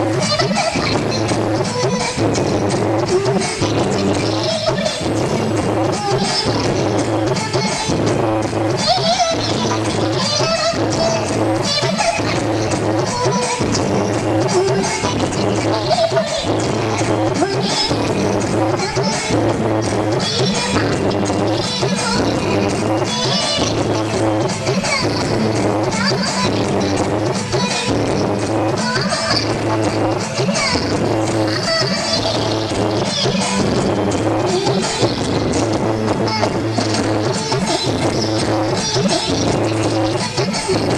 Thank I'm sorry.